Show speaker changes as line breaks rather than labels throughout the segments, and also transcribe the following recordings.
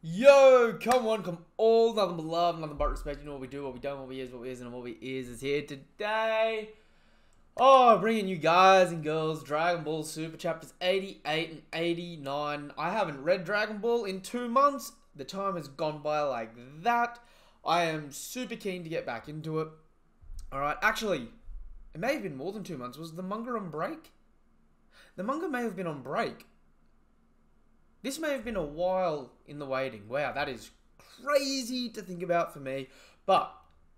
Yo, come on, come all, nothing but love, nothing but respect. You know what we do, what we don't, what we is, what we is, and what we is is here today. Oh, bringing you guys and girls Dragon Ball Super chapters 88 and 89. I haven't read Dragon Ball in two months. The time has gone by like that. I am super keen to get back into it. Alright, actually, it may have been more than two months. Was the manga on break? The manga may have been on break. This may have been a while in the waiting. Wow, that is crazy to think about for me. But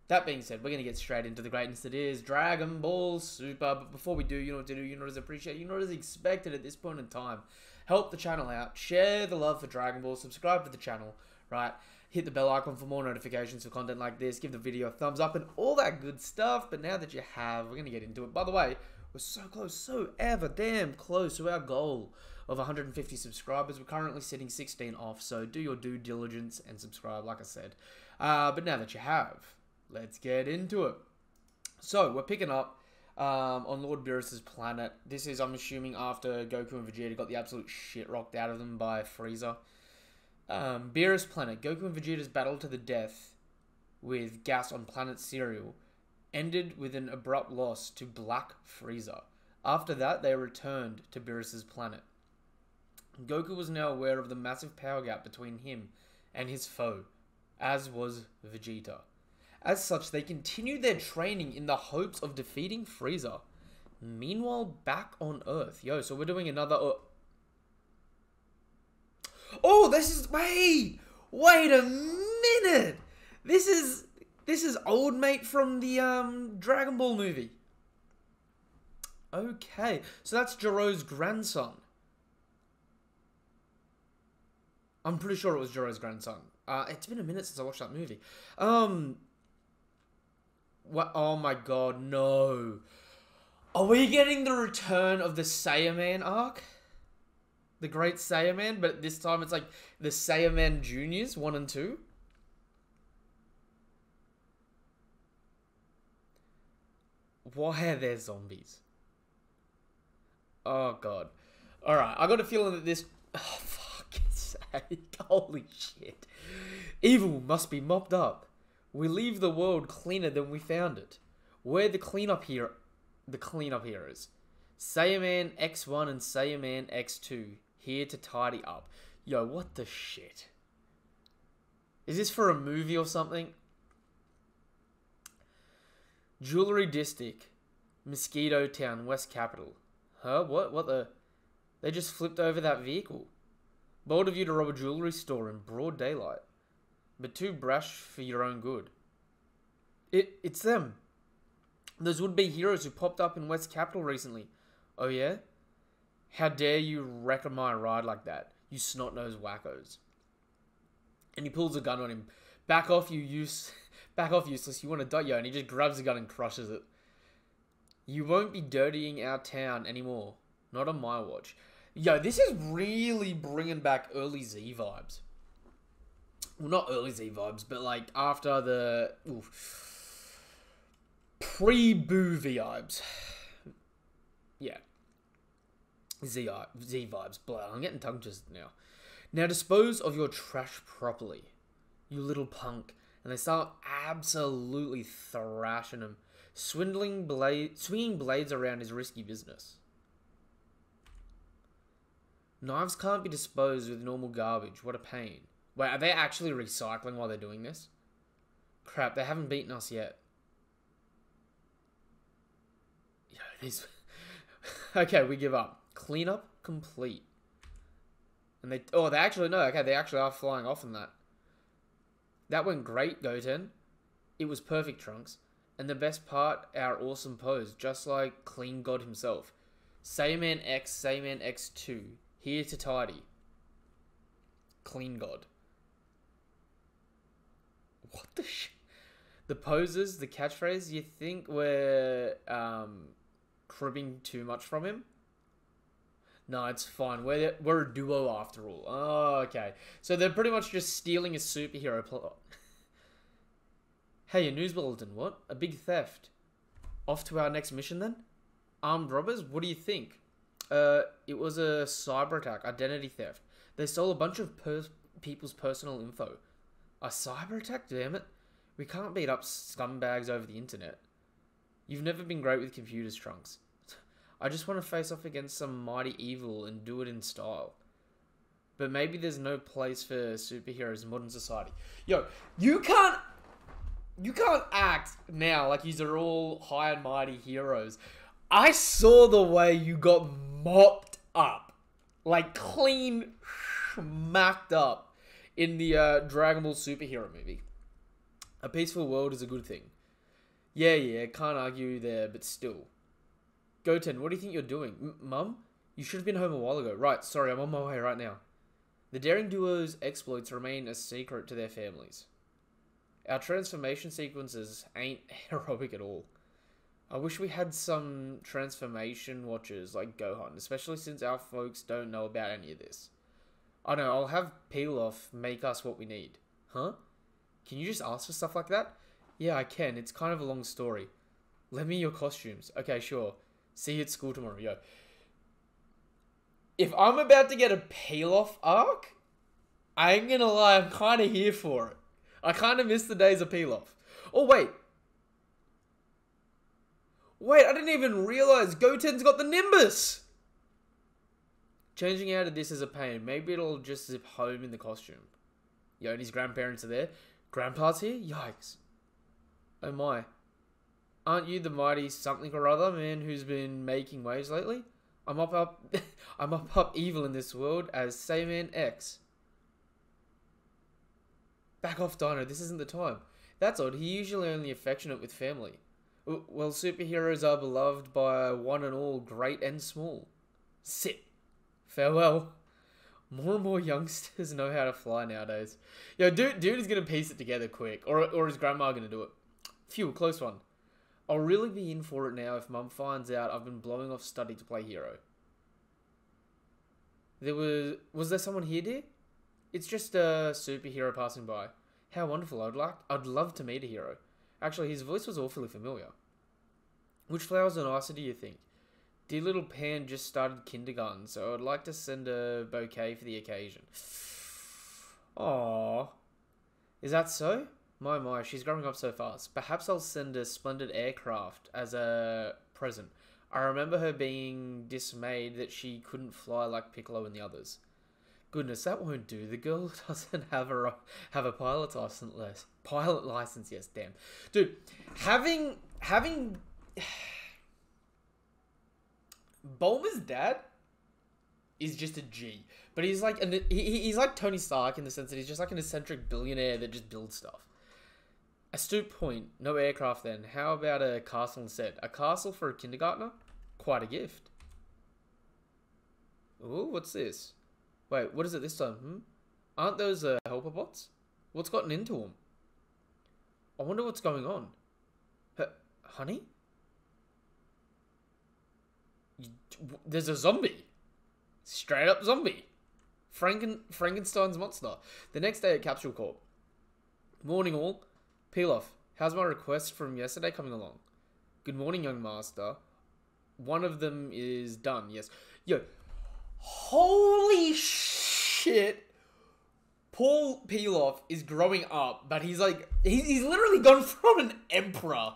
that being said, we're going to get straight into the greatness that is Dragon Ball Super. But before we do, you know what to do, you know what is appreciated, you know what is expected at this point in time. Help the channel out, share the love for Dragon Ball, subscribe to the channel, right? Hit the bell icon for more notifications for content like this, give the video a thumbs up and all that good stuff. But now that you have, we're going to get into it. By the way, we're so close, so ever damn close to our goal of 150 subscribers. We're currently sitting 16 off, so do your due diligence and subscribe, like I said. Uh, but now that you have, let's get into it. So, we're picking up um, on Lord Beerus's planet. This is, I'm assuming, after Goku and Vegeta got the absolute shit rocked out of them by Frieza. Um, Beerus planet. Goku and Vegeta's battle to the death with gas on planet Cereal ended with an abrupt loss to Black Frieza. After that, they returned to Beerus's planet. Goku was now aware of the massive power gap between him and his foe, as was Vegeta. As such, they continued their training in the hopes of defeating Frieza. Meanwhile, back on Earth. Yo, so we're doing another... Uh... Oh, this is... Wait! Wait a minute! This is... This is old mate from the um, Dragon Ball movie. Okay, so that's Gero's grandson. I'm pretty sure it was Gero's grandson. Uh, it's been a minute since I watched that movie. Um, what? Oh my god, no! Are we getting the return of the Saiyaman arc? The Great Saiyaman, but this time it's like the Saiyaman Juniors one and two. Why are there zombies? Oh god. Alright, I got a feeling that this... Oh, sake. Holy shit. Evil must be mopped up. We leave the world cleaner than we found it. We're the cleanup here The cleanup heroes. Saiyaman X1 and Saiyaman X2 here to tidy up. Yo, what the shit? Is this for a movie or something? Jewelry District, Mosquito Town, West Capital. Huh? What? What the? They just flipped over that vehicle. Bold of you to rob a jewelry store in broad daylight. But too brash for your own good. It, it's them. Those would-be heroes who popped up in West Capital recently. Oh yeah? How dare you wreck my ride like that, you snot-nosed wackos. And he pulls a gun on him. Back off, you use... Back off, useless. You want to die? Yo, and he just grabs the gun and crushes it. You won't be dirtying our town anymore. Not on my watch. Yo, this is really bringing back early Z vibes. Well, not early Z vibes, but like after the pre-Boo vibes. Yeah. Z, Z vibes. Blah, I'm getting tongue twisted now. Now dispose of your trash properly, you little punk. And they start absolutely thrashing him. Swindling blade, swinging blades around is risky business. Knives can't be disposed with normal garbage. What a pain. Wait, are they actually recycling while they're doing this? Crap, they haven't beaten us yet. Yo, these... okay, we give up. Cleanup complete. And they... Oh, they actually... No, okay, they actually are flying off in that. That went great, Goten. It was perfect, Trunks. And the best part, our awesome pose, just like Clean God himself. Saiyaman X, Saiyaman X2, here to tidy. Clean God. What the sh... The poses, the catchphrase, you think we're um, cribbing too much from him? No, it's fine. We're, we're a duo after all. Oh, okay. So they're pretty much just stealing a superhero plot. hey, a news bulletin. What? A big theft. Off to our next mission then? Armed robbers? What do you think? Uh, it was a cyber attack, identity theft. They stole a bunch of per people's personal info. A cyber attack, damn it. We can't beat up scumbags over the internet. You've never been great with computers, Trunks. I just want to face off against some mighty evil and do it in style. But maybe there's no place for superheroes in modern society. Yo, you can't you can't act now like these are all high and mighty heroes. I saw the way you got mopped up. Like clean smacked up in the uh, Dragon Ball superhero movie. A peaceful world is a good thing. Yeah, yeah, can't argue there, but still. Goten, what do you think you're doing? M- Mum? You should have been home a while ago. Right, sorry, I'm on my way right now. The Daring Duo's exploits remain a secret to their families. Our transformation sequences ain't heroic at all. I wish we had some transformation watchers like Gohan, especially since our folks don't know about any of this. I know, I'll have Pilaf make us what we need. Huh? Can you just ask for stuff like that? Yeah, I can. It's kind of a long story. Lend me your costumes. Okay, sure. See you at school tomorrow. Yo. If I'm about to get a Pilaf arc, I ain't gonna lie, I'm kind of here for it. I kind of miss the days of Pilaf. Oh, wait. Wait, I didn't even realize Goten's got the Nimbus! Changing out of this is a pain. Maybe it'll just zip home in the costume. Yoni's grandparents are there. Grandpa's here? Yikes. Oh my. Aren't you the mighty something or other man who's been making waves lately? I'm up up I'm up up evil in this world as Saiyaman X. Back off Dino, this isn't the time. That's odd, he usually only affectionate with family. Well, superheroes are beloved by one and all, great and small. Sit. Farewell. More and more youngsters know how to fly nowadays. Yo, dude, dude is gonna piece it together quick, or or is grandma gonna do it? Phew, close one. I'll really be in for it now if mum finds out I've been blowing off study to play hero. There was was there someone here, dear? It's just a superhero passing by. How wonderful! I'd like I'd love to meet a hero. Actually, his voice was awfully familiar. Which flowers are nicer, do you think? Dear little Pan just started kindergarten, so I'd like to send a bouquet for the occasion. Aww. Is that so? My, my, she's growing up so fast. Perhaps I'll send a splendid aircraft as a present. I remember her being dismayed that she couldn't fly like Piccolo and the others. Goodness, that won't do. The girl doesn't have a have a pilot license. Pilot license, yes, damn, dude. Having having Bulma's dad is just a G, but he's like an, he, he's like Tony Stark in the sense that he's just like an eccentric billionaire that just builds stuff. Astute point. No aircraft then. How about a castle instead? A castle for a kindergartner? Quite a gift. Ooh, what's this? Wait, what is it this time? Hmm? Aren't those uh, helper bots? What's gotten into them? I wonder what's going on. H honey? There's a zombie. Straight up zombie. Franken Frankenstein's monster. The next day at Capsule Corp. Morning all. Pilaf, how's my request from yesterday coming along? Good morning, young master. One of them is done, yes. Yo, holy shit. Paul Pilaf is growing up, but he's like, he's, he's literally gone from an emperor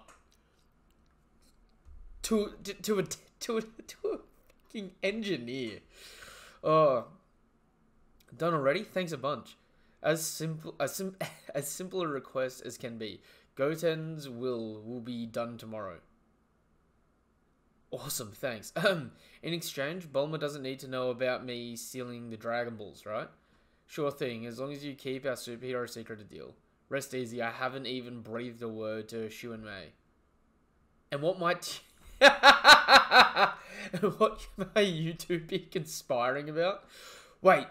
to, to, to a, to a, to a fucking engineer. Oh, done already? Thanks a bunch as simple as, sim- as simple a request as can be. Goten's will will be done tomorrow. Awesome, thanks. Um, In exchange, Bulma doesn't need to know about me stealing the Dragon Balls, right? Sure thing, as long as you keep our superhero secret a deal. Rest easy, I haven't even breathed a word to Shu and Mei. And what might... what may you two be conspiring about? Wait,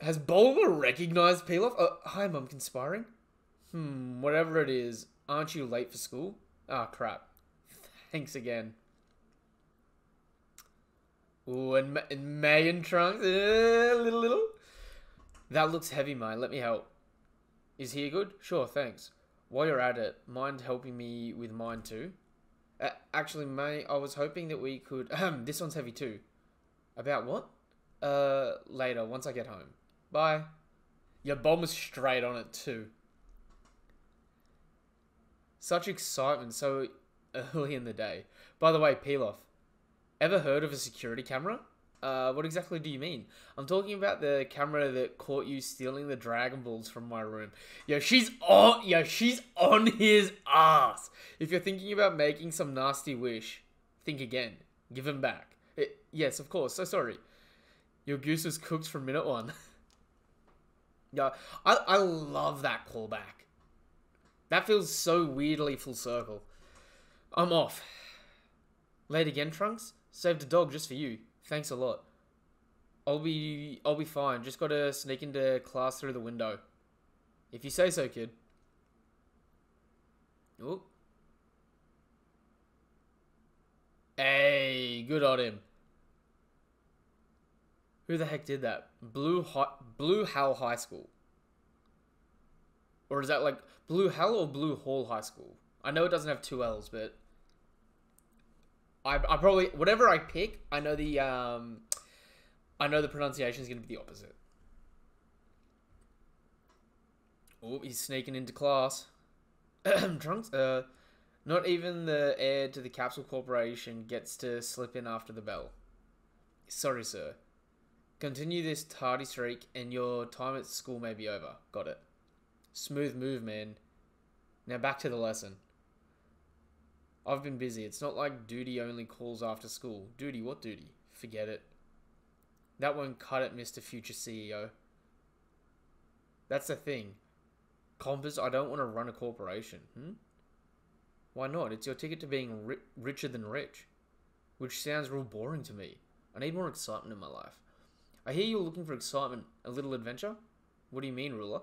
has Bulma recognized Pilaf? Uh, hi, Mum, conspiring? Hmm, whatever it is, aren't you late for school? Ah, oh, crap. Thanks again. Ooh, and, Ma and May and Trunks, uh, little, little. That looks heavy, mate. Let me help. Is here good? Sure, thanks. While you're at it, mind helping me with mine too? Uh, actually, May, I was hoping that we could... this one's heavy too. About what? Uh, later, once I get home. Bye. Your bomb was straight on it, too. Such excitement so early in the day. By the way, Pilaf, ever heard of a security camera? Uh, what exactly do you mean? I'm talking about the camera that caught you stealing the Dragon Balls from my room. Yo, she's on. Yo, she's on his ass. If you're thinking about making some nasty wish, think again. Give him back. It, yes, of course. So sorry. Your goose was cooked from minute one. yeah, I I love that callback. That feels so weirdly full circle. I'm off. Late again, Trunks? Saved a dog just for you. Thanks a lot. I'll be I'll be fine. Just gotta sneak into class through the window. If you say so, kid. Oh. Hey, good on him. Who the heck did that? Blue Hi- Blue Hell High School. Or is that like Blue Hell or Blue Hall High School? I know it doesn't have two L's, but I, I probably whatever I pick, I know the um, I know the pronunciation is going to be the opposite. Oh, he's sneaking into class. Trunks, uh, not even the heir to the Capsule Corporation gets to slip in after the bell. Sorry, sir. Continue this tardy streak, and your time at school may be over. Got it. Smooth move, man. Now back to the lesson. I've been busy. It's not like duty only calls after school. Duty? What duty? Forget it. That won't cut it, Mr. Future CEO. That's the thing. Compass, I don't want to run a corporation. Hmm? Why not? It's your ticket to being ri- richer than rich. Which sounds real boring to me. I need more excitement in my life. I hear you're looking for excitement, a little adventure? What do you mean, ruler?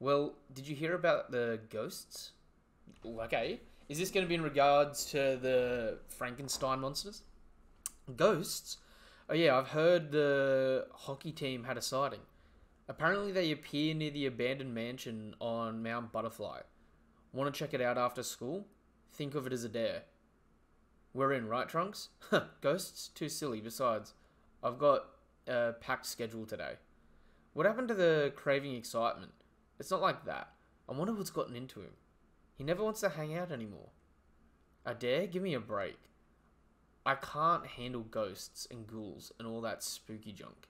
Well, did you hear about the ghosts? Okay. Is this going to be in regards to the Frankenstein monsters? Ghosts? Oh, yeah, I've heard the hockey team had a sighting. Apparently, they appear near the abandoned mansion on Mount Butterfly. Want to check it out after school? Think of it as a dare. We're in, right, Trunks? Ghosts? Too silly. Besides, I've got a packed schedule today. What happened to the craving excitement? It's not like that. I wonder what's gotten into him. He never wants to hang out anymore. A dare? Give me a break. I can't handle ghosts and ghouls and all that spooky junk.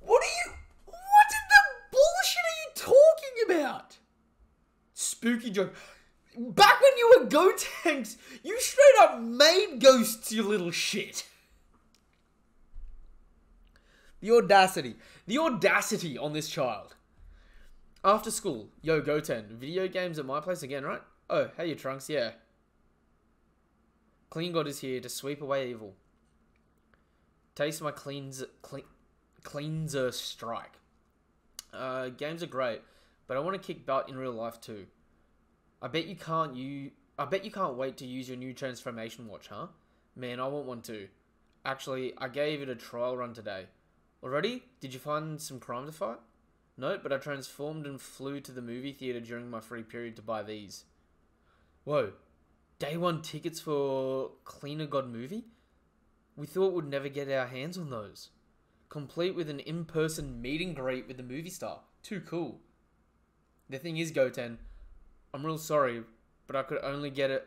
What are you. What in the bullshit are you talking about? Spooky junk. Back when you were Gotenks, you straight up made ghosts, you little shit. The audacity. The audacity on this child. After school, yo, Goten, video games at my place again, right? Oh, hey, you Trunks, yeah. Clean God is here to sweep away evil. Taste my cleanser, clean, cleanser strike. Uh, games are great, but I want to kick butt in real life too. I bet you can't you. I bet you can't wait to use your new transformation watch, huh? Man, I want one too. Actually, I gave it a trial run today. Already? Did you find some crime to fight? No, but I transformed and flew to the movie theater during my free period to buy these. Whoa. Day one tickets for Cleaner God movie? We thought we'd never get our hands on those. Complete with an in person meet and greet with the movie star. Too cool. The thing is, Goten, I'm real sorry, but I could only get it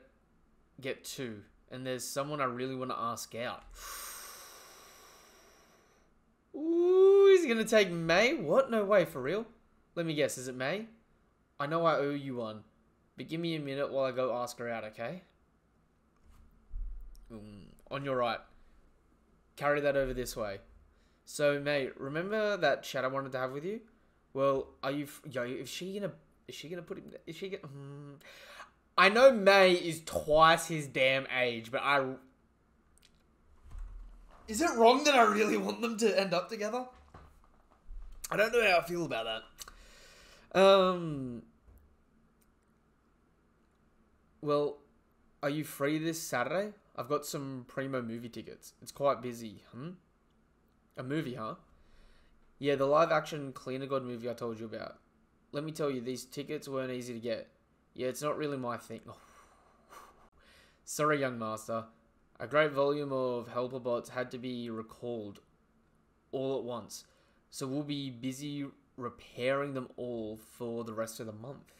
get two. And there's someone I really want to ask out. He's gonna take May? What? No way, for real? Let me guess, is it May? I know I owe you one, but give me a minute while I go ask her out, okay? Mm, on your right. Carry that over this way. So, May, remember that chat I wanted to have with you? Well, are you? Yo, is she gonna? Is she gonna put him? Is she gonna? Mm, I know May is twice his damn age, but I is it wrong that I really want them to end up together? I don't know how I feel about that. Um. Well, are you free this Saturday? I've got some primo movie tickets. It's quite busy. Hmm? A movie, huh? Yeah, the live action Cleaner God movie I told you about. Let me tell you, these tickets weren't easy to get. Yeah, it's not really my thing. Sorry, young master. A great volume of helper bots had to be recalled all at once. So we'll be busy repairing them all for the rest of the month.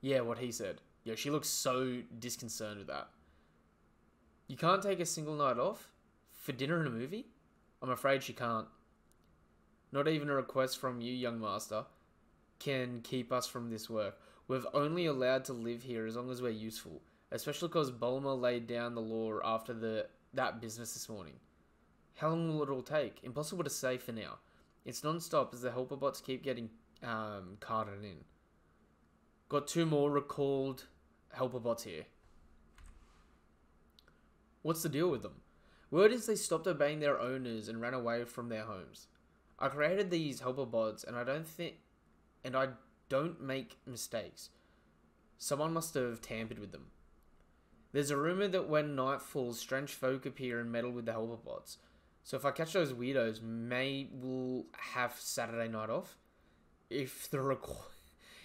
Yeah, what he said. Yeah, she looks so disconcerted with that. You can't take a single night off for dinner and a movie? I'm afraid she can't. Not even a request from you, young master, can keep us from this work. We're only allowed to live here as long as we're useful, especially because Bulma laid down the law after the that business this morning. How long will it all take? Impossible to say for now. It's non-stop as the helper bots keep getting um, carted in. Got two more recalled helper bots here. What's the deal with them? Word is they stopped obeying their owners and ran away from their homes. I created these helper bots and I don't think and I don't make mistakes. Someone must have tampered with them. There's a rumor that when night falls, strange folk appear and meddle with the helper bots. So if I catch those weirdos, may we'll have Saturday night off. If the recall,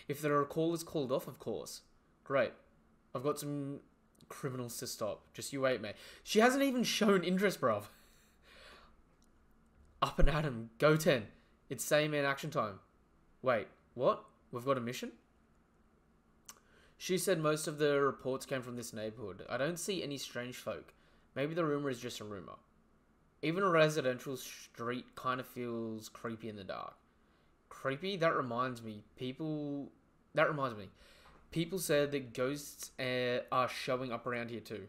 if the recall is called off, of course. Great. I've got some criminals to stop. Just you wait, mate. She hasn't even shown interest, bruv. Up and at him. Goten. It's Saiyaman action time. Wait, what? We've got a mission? She said most of the reports came from this neighborhood. I don't see any strange folk. Maybe the rumor is just a rumor. Even a residential street kind of feels creepy in the dark. Creepy? That reminds me. People. That reminds me. People said that ghosts are showing up around here too.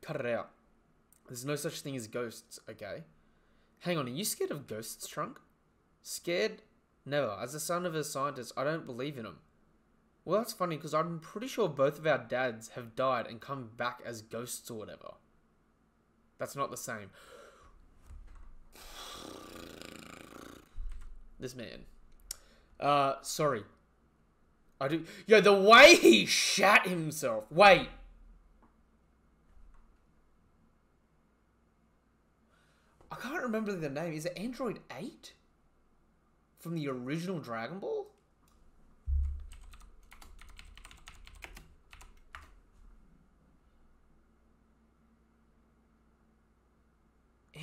Cut it out. There's no such thing as ghosts, okay? Hang on, are you scared of ghosts, Trunk? Scared? Never. As the son of a scientist, I don't believe in them. Well, that's funny because I'm pretty sure both of our dads have died and come back as ghosts or whatever. That's not the same. This man. Uh, sorry. I do. Yo, the way he shat himself. Wait. I can't remember the name. Is it Android 8? From the original Dragon Ball?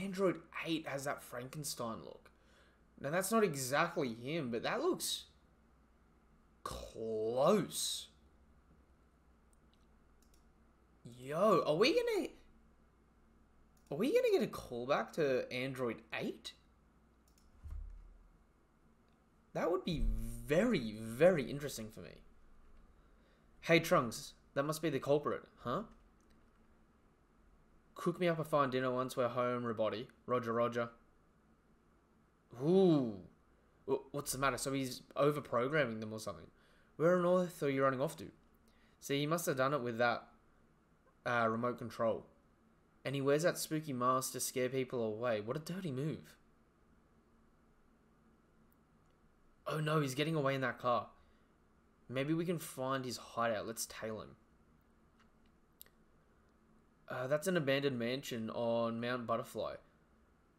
Android 8 has that Frankenstein look. Now, that's not exactly him, but that looks close. Yo, are we gonna... Are we gonna get a callback to Android 8? That would be very, very interesting for me. Hey, Trunks, that must be the culprit, huh? Cook me up a fine dinner once we're home, Robody. Roger, Roger. Ooh. What's the matter? So he's over programming them or something. Where on earth are you running off to? See, he must have done it with that uh, remote control. And he wears that spooky mask to scare people away. What a dirty move. Oh no, he's getting away in that car. Maybe we can find his hideout. Let's tail him. Uh, that's an abandoned mansion on Mount Butterfly,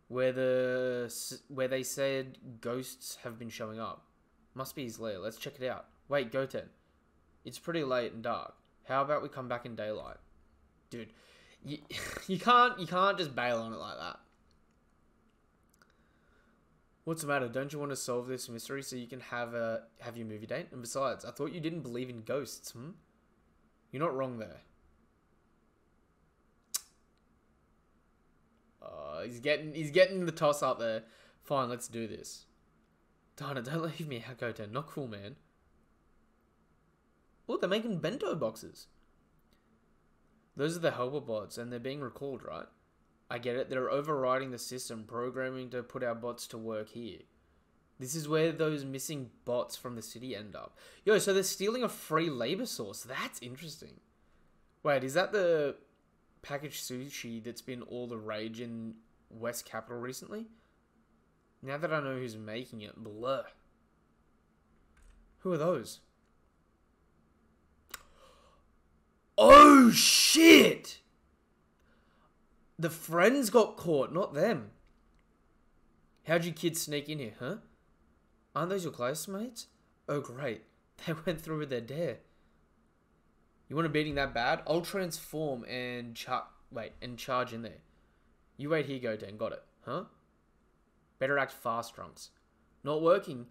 where the where they said ghosts have been showing up. Must be his lair. Let's check it out. Wait, Goten. It's pretty late and dark. How about we come back in daylight, dude? You, you can't you can't just bail on it like that. What's the matter? Don't you want to solve this mystery so you can have a have your movie date? And besides, I thought you didn't believe in ghosts, hmm? You're not wrong there. Uh, he's getting he's getting the toss up there. Fine, let's do this. Darn don't leave me, out, Hakoten. Not cool, man. Oh, they're making bento boxes. Those are the helper bots, and they're being recalled, right? I get it. They're overriding the system, programming to put our bots to work here. This is where those missing bots from the city end up. Yo, so they're stealing a free labor source. That's interesting. Wait, is that the packaged sushi that's been all the rage in West Capital recently? Now that I know who's making it, blur. Who are those? Oh shit! The friends got caught, not them. How'd you kids sneak in here, huh? Aren't those your classmates? Oh great, they went through with their dare. You want a beating that bad? I'll transform and char- wait and charge in there. You wait here, Goten. Got it. Huh? Better act fast, Trunks. Not working.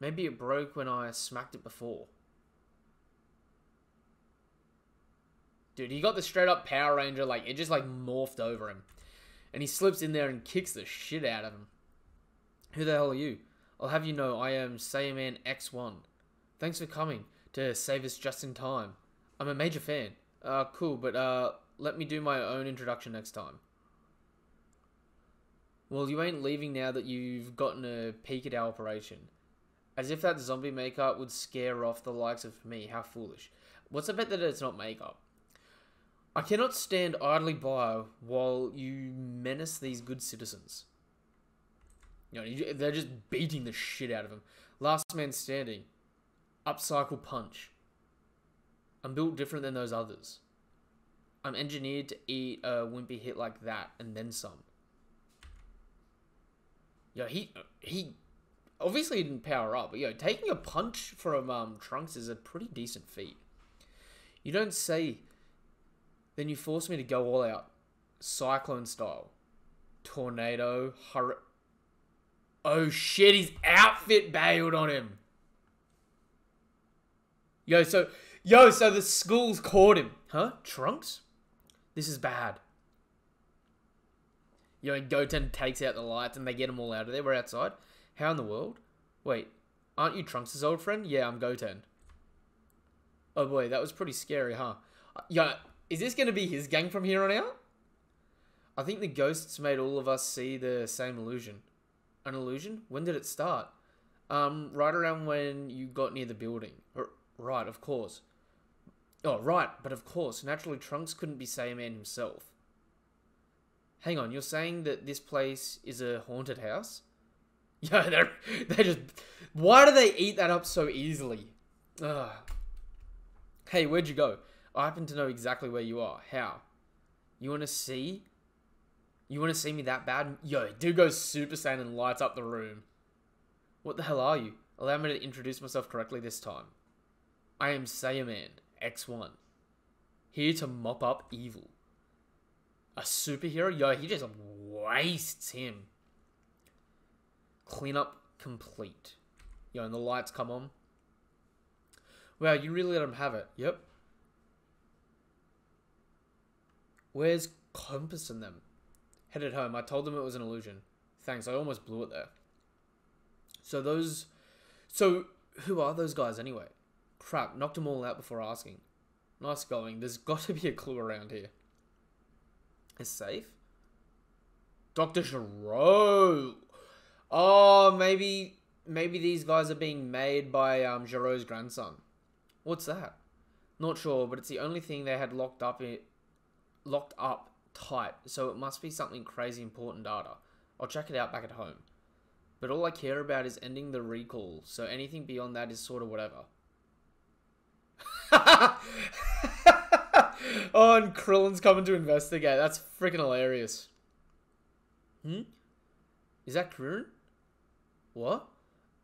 Maybe it broke when I smacked it before. Dude, he got the straight up Power Ranger, like, it just, like, morphed over him. And he slips in there and kicks the shit out of him. Who the hell are you? I'll have you know I am Saiyaman X1. Thanks for coming to save us just in time. I'm a major fan. Uh, cool, but, uh, let me do my own introduction next time. Well, you ain't leaving now that you've gotten a peek at our operation. As if that zombie makeup would scare off the likes of me. How foolish. What's the bet that it's not makeup? I cannot stand idly by while you menace these good citizens. You know, they're just beating the shit out of them. Last man standing. Upcycle punch. I'm built different than those others. I'm engineered to eat a wimpy hit like that and then some. Yo, he he obviously didn't power up, but yo, taking a punch from um, Trunks is a pretty decent feat. You don't say, then you force me to go all out, cyclone style, tornado, hurry. Oh shit, his outfit bailed on him. Yo, so yo, so the school's caught him, huh? Trunks, this is bad. Yo, and Goten takes out the lights and they get them all out of there. We're outside. How in the world? Wait, aren't you Trunks' old friend? Yeah, I'm Goten. Oh boy, that was pretty scary, huh? Yo, is this going to be his gang from here on out? I think the ghosts made all of us see the same illusion. An illusion? When did it start? Um, right around when you got near the building. Right, of course. Oh, right, but of course, naturally Trunks couldn't be Saiyaman himself. Hang on, you're saying that this place is a haunted house? Yeah, they're they just. Why do they eat that up so easily? Ugh. Hey, where'd you go? I happen to know exactly where you are. How? You want to see? You want to see me that bad? Yo, dude goes Super Saiyan and lights up the room. What the hell are you? Allow me to introduce myself correctly this time. I am Saiyaman X1, here to mop up evil. A superhero? Yo, he just wastes him. Cleanup complete. Yo, and the lights come on. Wow, you really let him have it. Yep. Where's Compass and them? Headed home. I told them it was an illusion. Thanks, I almost blew it there. So those... So, who are those guys anyway? Crap, knocked them all out before asking. Nice going. There's got to be a clue around here. Is safe? Dr. Gero! Oh, maybe maybe these guys are being made by um, Gero's grandson. What's that? Not sure, but it's the only thing they had locked up in, locked up tight, so it must be something crazy important data. I'll check it out back at home. But all I care about is ending the recall, so anything beyond that is sort of whatever. oh, and Krillin's coming to investigate. That's freaking hilarious. Hmm? Is that Krillin? What?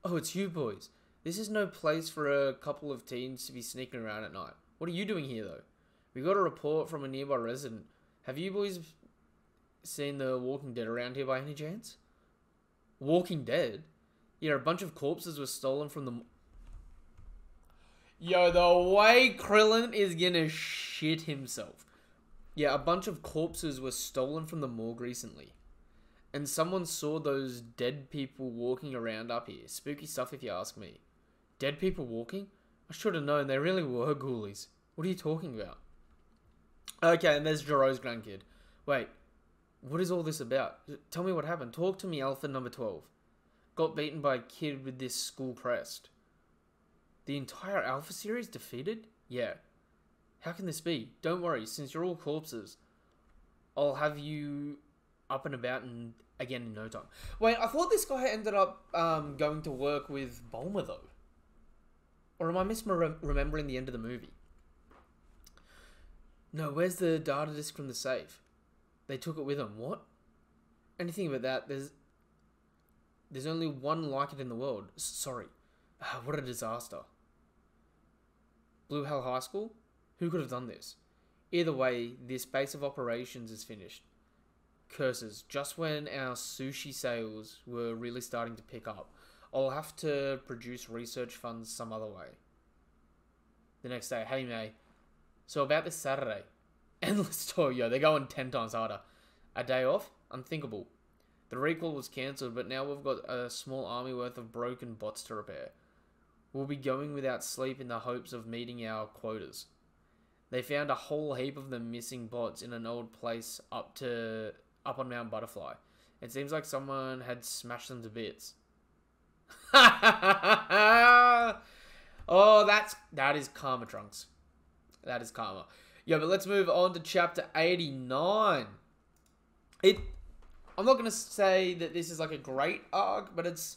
Oh, it's you boys. This is no place for a couple of teens to be sneaking around at night. What are you doing here, though? We got a report from a nearby resident. Have you boys seen the Walking Dead around here by any chance? Walking Dead? Yeah, a bunch of corpses were stolen from the... Yo, the way Krillin is gonna shit himself. Yeah, a bunch of corpses were stolen from the morgue recently and someone saw those dead people walking around up here. Spooky stuff if you ask me. Dead people walking? I should have known they really were ghoulies. What are you talking about? Okay, and there's Gero's grandkid. Wait, what is all this about? Tell me what happened. Talk to me, Alpha number 12. Got beaten by a kid with this school crest. The entire Alpha series defeated? Yeah. How can this be? Don't worry, since you're all corpses, I'll have you up and about and again in no time. Wait, I thought this guy ended up um, going to work with Bulma though. Or am I misremembering the end of the movie? No, where's the data disk from the safe? They took it with them. What? Anything about that? There's there's only one like it in the world. S sorry. Ah, what a disaster. Blue Hell High School? Who could have done this? Either way, this base of operations is finished. Curses. Just when our sushi sales were really starting to pick up, I'll have to produce research funds some other way. The next day, hey May. So about this Saturday, endless tour, yo, they're going ten times harder. A day off? Unthinkable. The recall was cancelled, but now we've got a small army worth of broken bots to repair. We'll be going without sleep in the hopes of meeting our quotas. They found a whole heap of the missing bots in an old place up to up on Mount Butterfly. It seems like someone had smashed them to bits. oh, that's that is karma trunks. That is karma. Yeah, but let's move on to chapter 89. It I'm not gonna say that this is like a great arc, but it's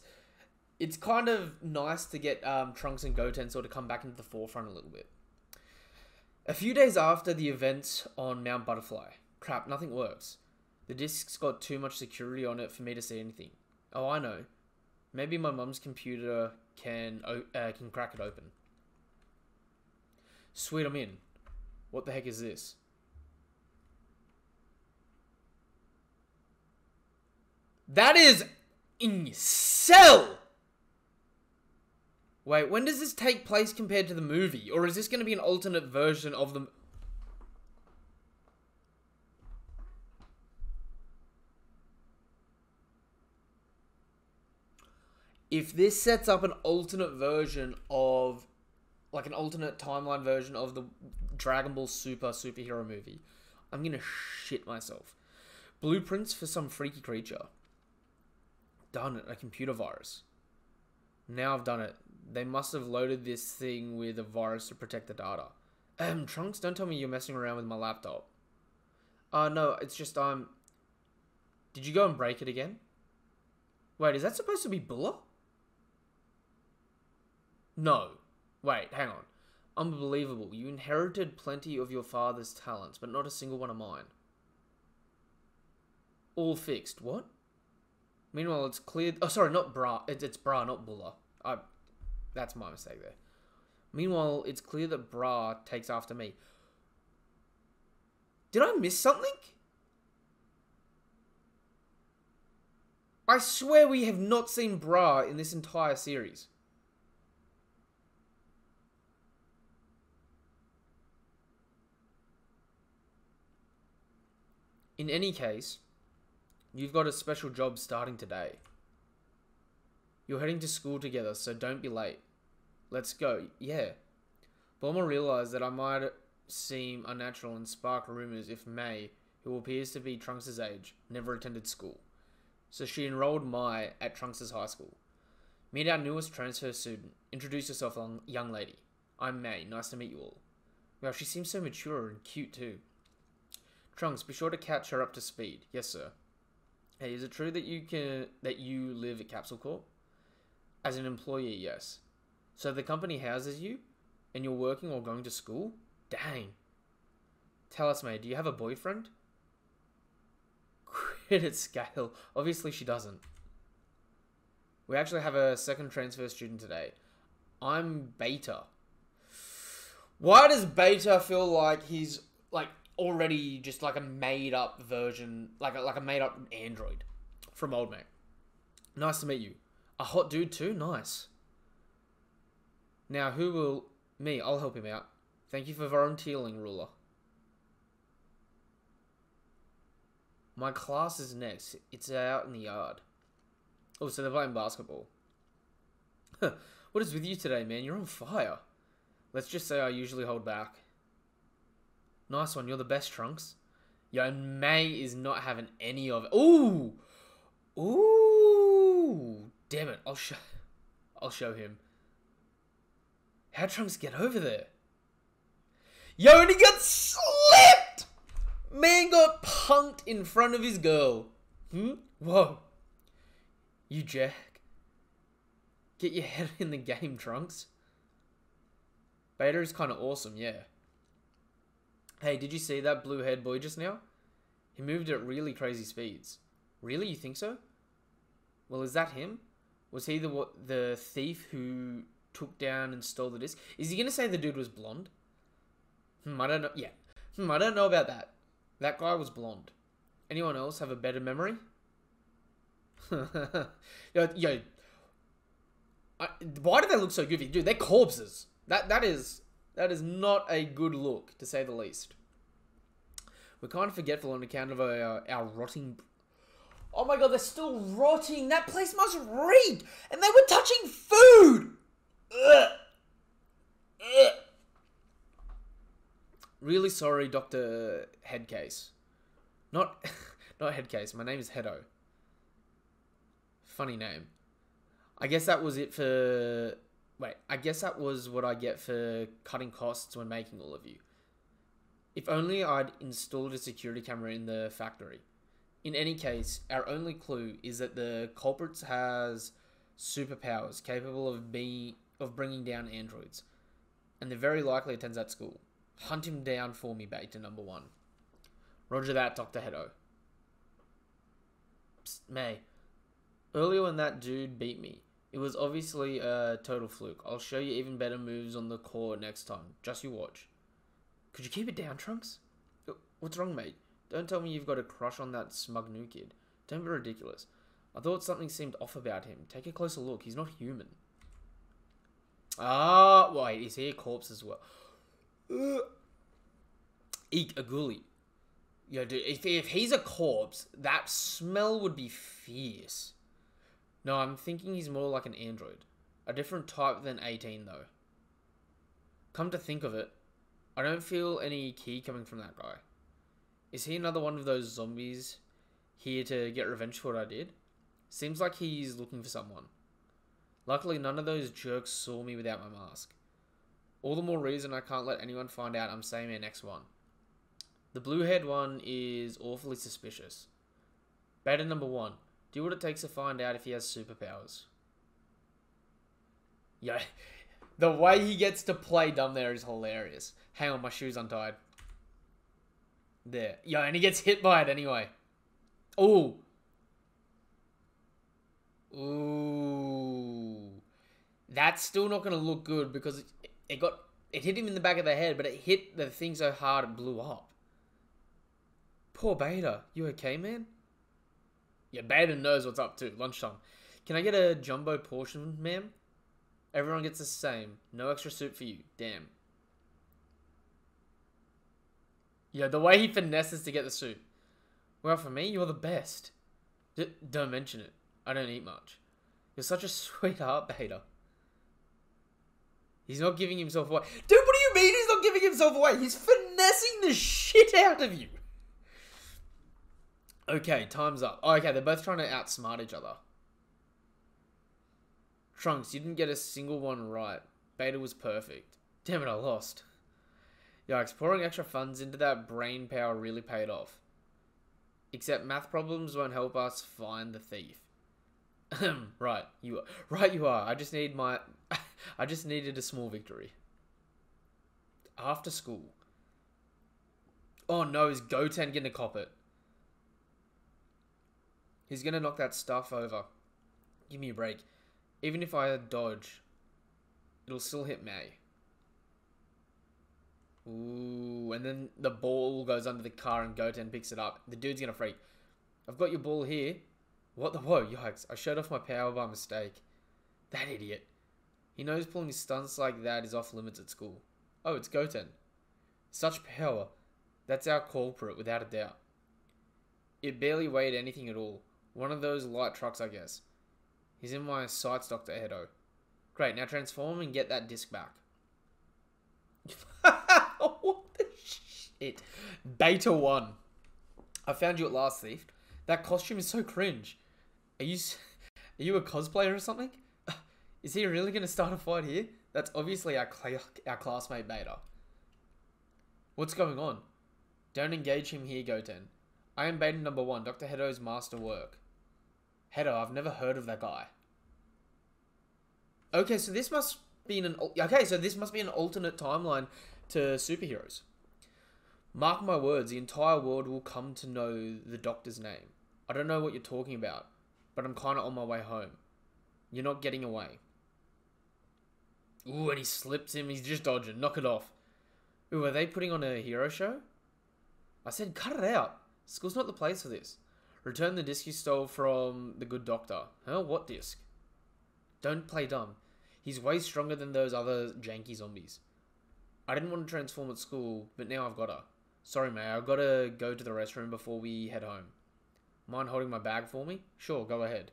it's kind of nice to get um, Trunks and Goten sort of come back into the forefront a little bit. A few days after the events on Mount Butterfly, crap, nothing works. The disk's got too much security on it for me to see anything. Oh, I know. Maybe my mum's computer can uh, can crack it open. Sweet, I'm in. What the heck is this? That is in cell. Wait, when does this take place compared to the movie? Or is this going to be an alternate version of the... If this sets up an alternate version of... Like an alternate timeline version of the Dragon Ball Super superhero movie, I'm going to shit myself. Blueprints for some freaky creature. Done it, a computer virus. Now I've done it. They must have loaded this thing with a virus to protect the data. Um, Trunks, don't tell me you're messing around with my laptop. Uh, no, it's just, um... Did you go and break it again? Wait, is that supposed to be Bulla? No. Wait, hang on. Unbelievable. You inherited plenty of your father's talents, but not a single one of mine. All fixed. What? Meanwhile, it's clear... Oh, sorry, not Bra. It's, it's Bra, not Bulla. I that's my mistake there. Meanwhile, it's clear that Bra takes after me. Did I miss something? I swear we have not seen Bra in this entire series. In any case, you've got a special job starting today. You're heading to school together, so don't be late. Let's go. Yeah. Bulma realized that I might seem unnatural and spark rumors if May, who appears to be Trunks' age, never attended school. So she enrolled Mai at Trunks' high school. Meet our newest transfer student. Introduce yourself, young lady. I'm May. Nice to meet you all. Wow, she seems so mature and cute too. Trunks, be sure to catch her up to speed. Yes, sir. Hey, is it true that you can that you live at Capsule Corp? As an employee, yes. So the company houses you, and you're working or going to school? Dang. Tell us, mate, do you have a boyfriend? Credit scale. Obviously, she doesn't. We actually have a second transfer student today. I'm Beta. Why does Beta feel like he's already just like a made up version, like a, like a made up android from Old Mate? Nice to meet you. A hot dude too? Nice. Now, who will... Me, I'll help him out. Thank you for volunteering, Ruler. My class is next. It's out in the yard. Oh, so they're playing basketball. what is with you today, man? You're on fire. Let's just say I usually hold back. Nice one. You're the best, Trunks. Yo, May is not having any of it. Ooh! Ooh! Damn it. I'll show... I'll show him. How'd Trunks get over there? Yo, and he got slipped! Man got punked in front of his girl. Hmm? Whoa. You jack. Get your head in the game, Trunks. Beta is kind of awesome, yeah. Hey, did you see that blue haired boy just now? He moved at really crazy speeds. Really? You think so? Well, is that him? Was he the the thief who took down and stole the disc. Is he gonna say the dude was blonde? Hmm, I don't know. Yeah. Hmm, I don't know about that. That guy was blonde. Anyone else have a better memory? yo, yo. I, why do they look so goofy? Dude, they're corpses. That that is that is not a good look, to say the least. We're kind of forgetful on account of our, uh, our rotting. Oh my god, they're still rotting. That place must reek, and they were touching food. Ugh. Ugh. Really sorry, Doctor Headcase. Not, not Headcase. My name is Hedo. Funny name. I guess that was it for. Wait, I guess that was what I get for cutting costs when making all of you. If only I'd installed a security camera in the factory. In any case, our only clue is that the culprit has superpowers capable of be of bringing down androids, and they're very likely attends that school. Hunt him down for me, Beta number one. Roger that, Dr. Hedo. Psst, May. Earlier when that dude beat me, it was obviously a total fluke. I'll show you even better moves on the court next time. Just you watch. Could you keep it down, Trunks? What's wrong, mate? Don't tell me you've got a crush on that smug new kid. Don't be ridiculous. I thought something seemed off about him. Take a closer look. He's not human. Ah, wait, is he a corpse as well? Eek, a ghoulie. Yo, dude, if, if he's a corpse, that smell would be fierce. No, I'm thinking he's more like an android. A different type than 18, though. Come to think of it, I don't feel any ki coming from that guy. Is he another one of those zombies here to get revenge for what I did? Seems like he's looking for someone. Luckily, none of those jerks saw me without my mask. All the more reason I can't let anyone find out I'm Saiyaman X1. The blue haired one is awfully suspicious. Beta number one. Do what it takes to find out if he has superpowers. Yeah, the way he gets to play dumb there is hilarious. Hang on, my shoe's untied. There. Yeah, and he gets hit by it anyway. Ooh. Ooh. That's still not going to look good because it, it got it hit him in the back of the head, but it hit the thing so hard it blew up. Poor Beta. You okay, man? Yeah, Beta knows what's up too. Lunchtime. Can I get a jumbo portion, ma'am? Everyone gets the same. No extra soup for you. Damn. Yeah, the way he finesses to get the soup. Well, for me, you're the best. D don't mention it. I don't eat much. You're such a sweetheart, Beta. He's not giving himself away. Dude, what do you mean he's not giving himself away? He's finessing the shit out of you. Okay, time's up. Oh, okay, they're both trying to outsmart each other. Trunks, you didn't get a single one right. Beta was perfect. Damn it, I lost. Yikes, pouring extra funds into that brain power really paid off. Except math problems won't help us find the thief. right, you are. Right, you are. I just need my. I just needed a small victory. After school. Oh no, is Goten gonna cop it? He's gonna knock that stuff over. Give me a break. Even if I dodge, it'll still hit May. Ooh, and then the ball goes under the car and Goten picks it up. The dude's gonna freak. I've got your ball here. What the whoa, yikes. I showed off my power by mistake. That idiot. He knows pulling stunts like that is off limits at school. Oh, it's Goten. Such power. That's our culprit, without a doubt. It barely weighed anything at all. One of those light trucks, I guess. He's in my sights, Dr. Hedo. Great, now transform and get that disc back. what the shit? Beta 1. I found you at last, thief. That costume is so cringe. Are you are you a cosplayer or something? Is he really going to start a fight here? That's obviously our, cl our classmate Beta. What's going on? Don't engage him here, Goten. I am Beta number one, Dr. Hedo's master work. Hedo, I've never heard of that guy. Okay, so this must be an okay, so this must be an alternate timeline to superheroes. Mark my words, the entire world will come to know the doctor's name. I don't know what you're talking about, but I'm kind of on my way home. You're not getting away. Ooh, and he slips him. He's just dodging. Knock it off. Ooh, are they putting on a hero show? I said cut it out. School's not the place for this. Return the disc you stole from the good doctor. Huh? What disc? Don't play dumb. He's way stronger than those other janky zombies. I didn't want to transform at school, but now I've gotta. Sorry, mate, I've gotta go to the restroom before we head home. Mind holding my bag for me? Sure, go ahead.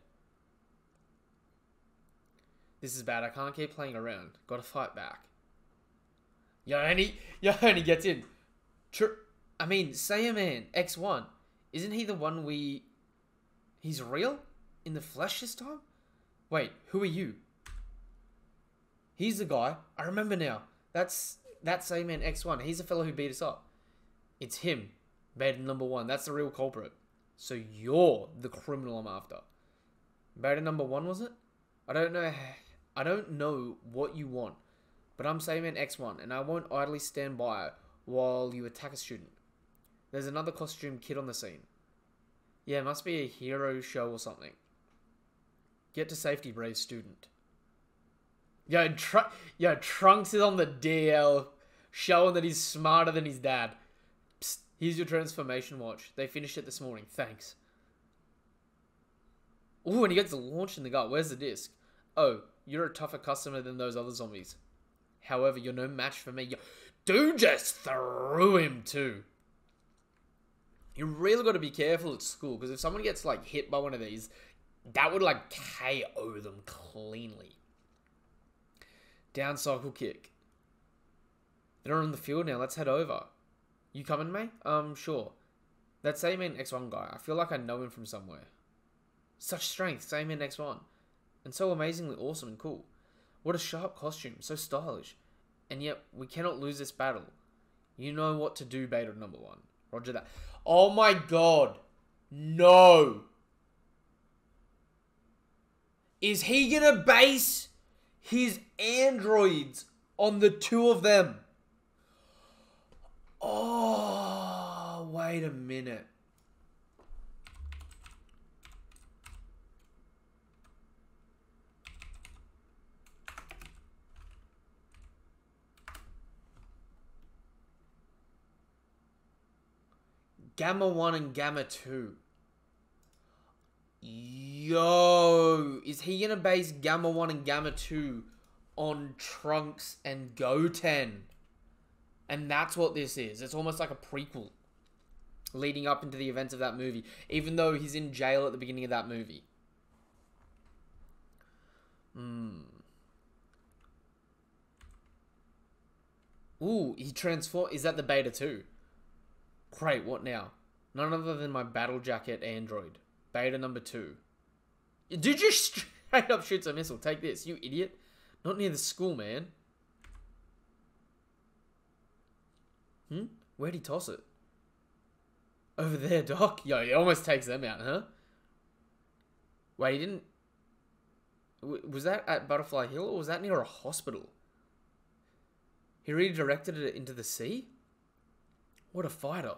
This is bad. I can't keep playing around. Gotta fight back. Yo, and he, yo, and gets in. Tr- I mean, Saiyaman X1. Isn't he the one we... He's real? In the flesh this time? Wait, who are you? He's the guy. I remember now. That's that's man, X1. He's the fellow who beat us up. It's him. Beta number one. That's the real culprit. So you're the criminal I'm after. Beta number one, was it? I don't know. I don't know what you want, but I'm Saiyaman X1, and I won't idly stand by while you attack a student. There's another costume kid on the scene. Yeah, must be a hero show or something. Get to safety, brave student. Yo, Tr- Yo, Trunks is on the DL, showing that he's smarter than his dad. Psst, here's your transformation watch. They finished it this morning. Thanks. Ooh, and he gets launched in the gut. Where's the disc? Oh, you're a tougher customer than those other zombies. However, you're no match for me. Dude just threw him too. You really got to be careful at school because if someone gets like hit by one of these, that would like KO them cleanly. Down cycle kick. They're on the field now. Let's head over. You coming, mate? Um, sure. That Saiyaman X1 guy. I feel like I know him from somewhere. Such strength, Saiyaman X1. And so amazingly awesome and cool. What a sharp costume, so stylish. And yet, we cannot lose this battle. You know what to do, beta number one. Roger that. Oh my god. No. Is he gonna base his androids on the two of them? Oh, wait a minute. Gamma 1 and Gamma 2. Yo, is he going to base Gamma 1 and Gamma 2 on Trunks and Goten? And that's what this is. It's almost like a prequel leading up into the events of that movie, even though he's in jail at the beginning of that movie. Hmm. Ooh, he transform. Is that the beta too? Great, what now? None other than my battle jacket android. Beta number two. Did you straight up shoot a missile? Take this, you idiot. Not near the school, man. Hmm? Where'd he toss it? Over there, Doc. Yo, he almost takes them out, huh? Wait, he didn't... Was that at Butterfly Hill or was that near a hospital? He redirected it into the sea? What a fighter.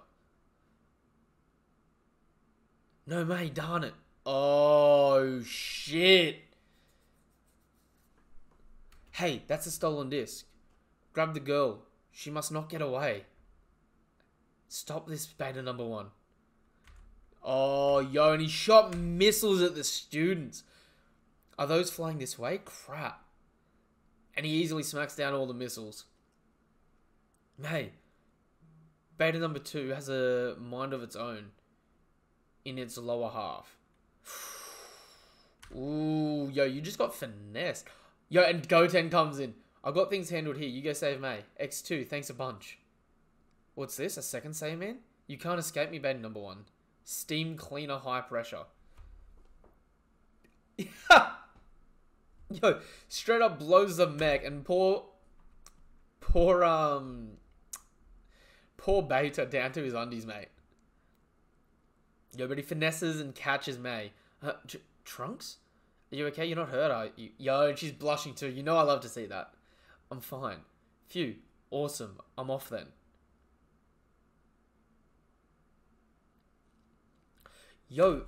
No, mate, darn it. Oh, shit. Hey, that's a stolen disc. Grab the girl. She must not get away. Stop this beta number one. Oh, yo, and he shot missiles at the students. Are those flying this way? Crap. And he easily smacks down all the missiles. Hey, beta number two has a mind of its own in its lower half. Ooh, yo, you just got finessed. Yo, and Goten comes in. I got things handled here. You go save May. X2, thanks a bunch. What's this? A second Saiyaman? You can't escape me, beta number one. Steam cleaner high pressure. Yo, straight up blows the mech and poor, poor, um, poor Beta down to his undies, mate. Yo, but he finesses and catches May. Uh, Tr Trunks? Are you okay? You're not hurt, are you? Yo, she's blushing too. You know I love to see that. I'm fine. Phew. Awesome. I'm off then. Yo,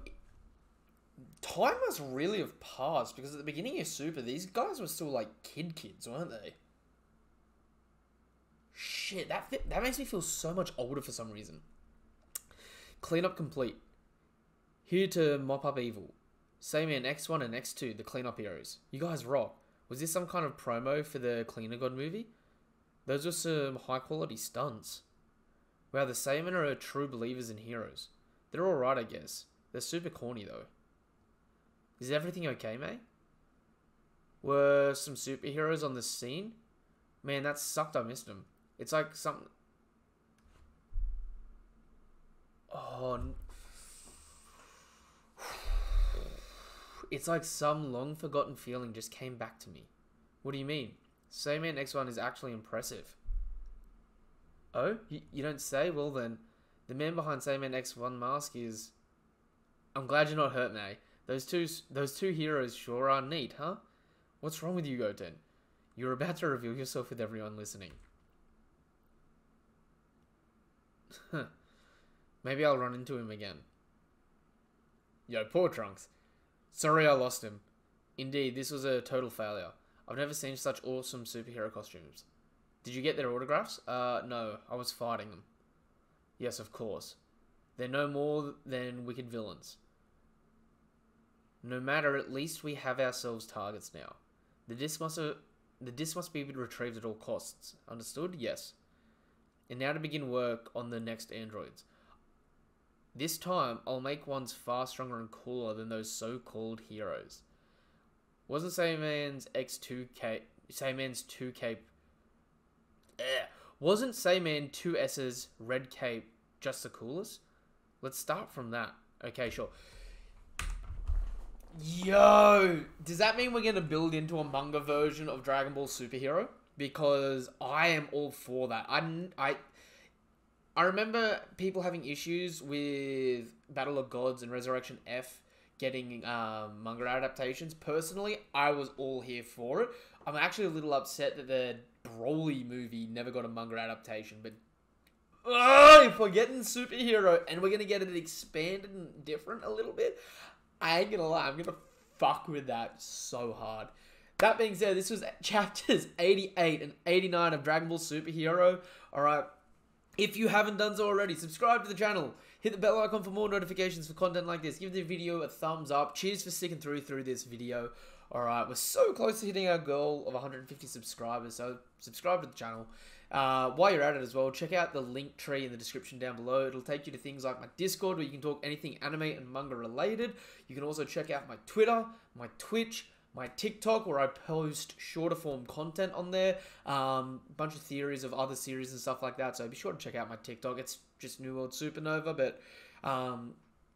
time must really have passed because at the beginning of Super, these guys were still like kid kids, weren't they? Shit, that that makes me feel so much older for some reason. Cleanup complete. Here to mop up evil. Saiyaman X1 and X2, the cleanup heroes. You guys rock. Was this some kind of promo for the Cleaner God movie? Those were some high quality stunts. Wow, the Saiyamen are true believers in heroes. They're alright, I guess. They're super corny though. Is everything okay, mate? Were some superheroes on the scene? Man, that sucked. I missed them. It's like some. Oh. It's like some long forgotten feeling just came back to me. What do you mean? Saiyaman X1 is actually impressive. Oh? You, you don't say? Well then, the man behind Saiyaman X1 mask is. I'm glad you're not hurt, May. Those two, those two heroes sure are neat, huh? What's wrong with you, Goten? You're about to reveal yourself with everyone listening. Maybe I'll run into him again. Yo, poor Trunks. Sorry I lost him. Indeed, this was a total failure. I've never seen such awesome superhero costumes. Did you get their autographs? Uh, no, I was fighting them. Yes, of course. They're no more than wicked villains. No matter, at least we have ourselves targets now. The disc must the disc must be retrieved at all costs. Understood? Yes. And now to begin work on the next androids. This time, I'll make ones far stronger and cooler than those so-called heroes. Wasn't Saiyaman's X2K Saiyaman's 2K Eh. Wasn't Saiyaman 2S's red cape just the coolest? Let's start from that. Okay, sure. Yo, does that mean we're gonna build into a manga version of Dragon Ball Superhero? Because I am all for that. I I I remember people having issues with Battle of Gods and Resurrection F getting um, manga adaptations. Personally, I was all here for it. I'm actually a little upset that the Broly movie never got a manga adaptation, but Ugh, if we're getting superhero and we're gonna get it expanded and different a little bit, I ain't gonna lie, I'm gonna fuck with that so hard. That being said, this was chapters 88 and 89 of Dragon Ball Superhero. Alright, if you haven't done so already, subscribe to the channel. Hit the bell icon for more notifications for content like this. Give the video a thumbs up. Cheers for sticking through through this video. Alright, we're so close to hitting our goal of 150 subscribers, so subscribe to the channel. Uh, while you're at it as well, check out the link tree in the description down below. It'll take you to things like my Discord where you can talk anything anime and manga related. You can also check out my Twitter, my Twitch, my TikTok where I post shorter form content on there. Um, bunch of theories of other series and stuff like that. So be sure to check out my TikTok. It's just New World Supernova, but um,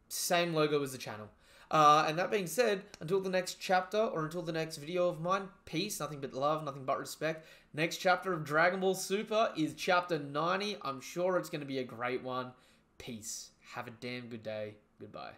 same logo as the channel. Uh, and that being said, until the next chapter or until the next video of mine, peace, nothing but love, nothing but respect. Next chapter of Dragon Ball Super is chapter 90. I'm sure it's going to be a great one. Peace. Have a damn good day. Goodbye.